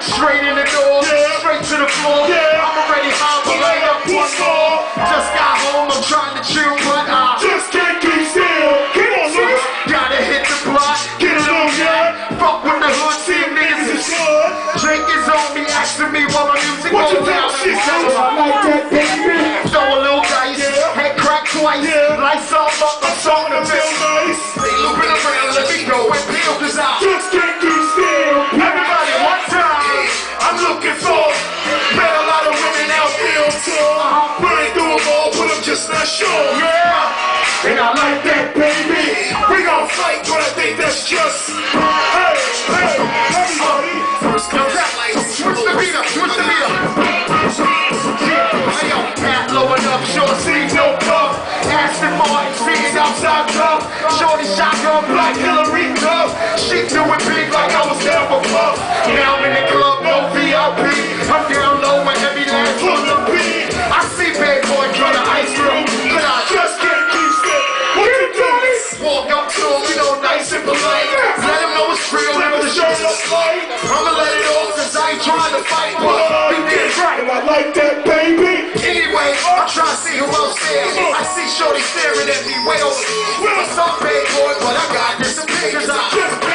Straight in the door, Yeah. straight to the floor. Yeah. I'm already high, but lay up one What's more. more? Just got home, I'm trying to chill, but I Just can't keep still. Come on, Luke. gotta hit the block. Get it on, yeah. Fuck with the hood, see niggas This is is good. Drake is on me, asking me while my music What you goes tell out. shit, I like that, baby. Throw a little dice, Yeah. head crack twice. Yeah. Lights off, up, I'm starting to Feel feel. nice. They looping around, let me go and peel this out. Looking for. Met a lot of women out there on tour. Running through them all, but I'm just not sure. Yeah. And I like that, baby. We gon' fight, but I think that's just. Hey, hey, everybody. First like switch the beat up, switch the beat up. Yeah, hey yo, hat low enough, short no cuff. Aston Martin, outside club. Shorty shotgun, black Hilary Duff. She do it I'ma let it off, cause I ain't trying to fight, but he did right. And I like that, baby. Anyway, I'm trying to see who else there. I see Shorty staring at me way over. What's up, big boy? But I got this a cause I